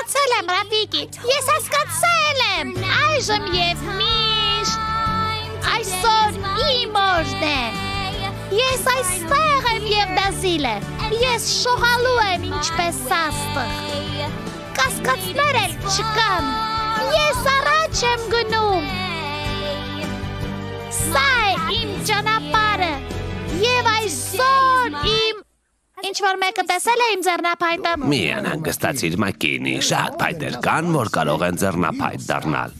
հասկացել եմ, Ռաֆիկի, ես հասկացել եմ։ Այժմ եւ միշտ այսօր իմ օրն է։ Ես այստեղ եմ եւ դազիլը։ Ես շողալու եմ ինչպես աստղ։ Կասկածներ չկան։ Ես առաջ եմ գնում։ Ինչ որ մեկը տեսել է իմ ձեռնափայտը։ Մի անհանգստացիր մակինի, շատ փայտեր կան, որ կարող են ձեռնափայտ դառնալ։